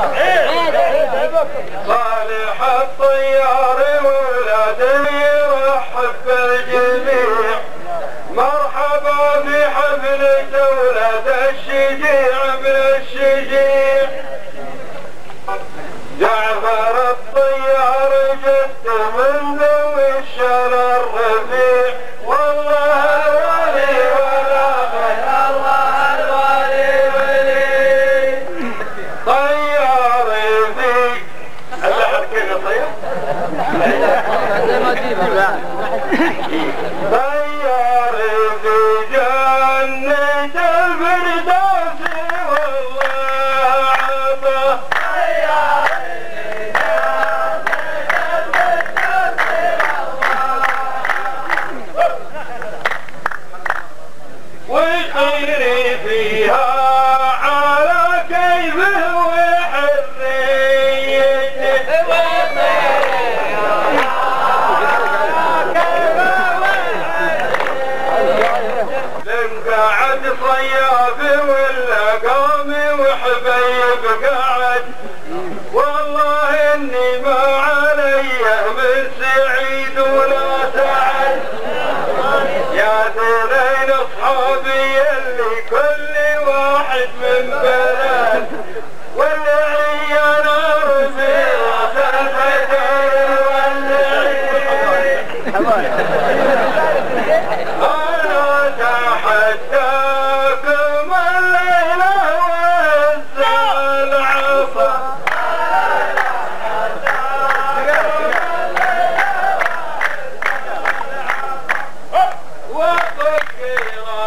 إيه. صالح الطيار ولد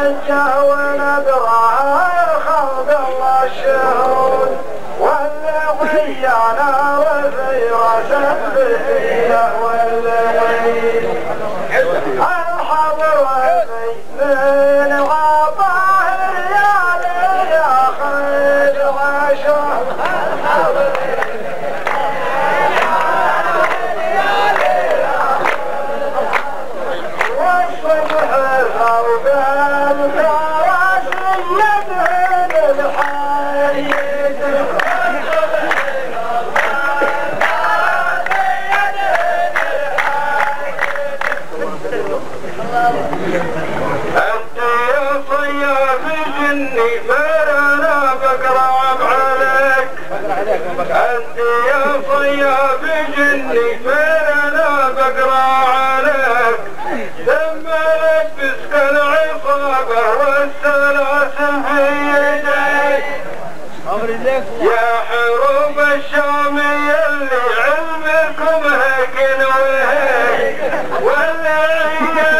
الحجة ونبرها خاض الله الشهود واللي ضيعنا وفي رسم البيئة والليل الحضر من غابة الليالي يا خير العشر Well, there.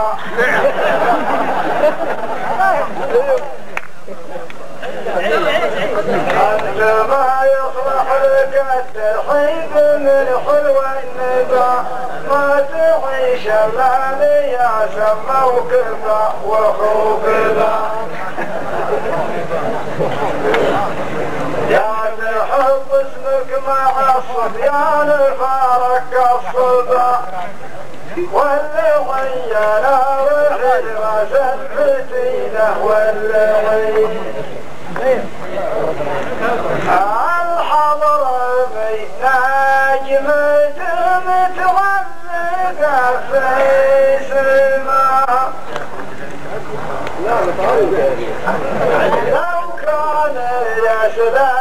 الا ليعشم موكبا واخوك با يا تحب اسمك مع الصبيان فارك الصبا واللي غينا وحل غسل فتينه واللي غينا الحضر بين نجمة متغلقة لو كان وخيم